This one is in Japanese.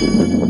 you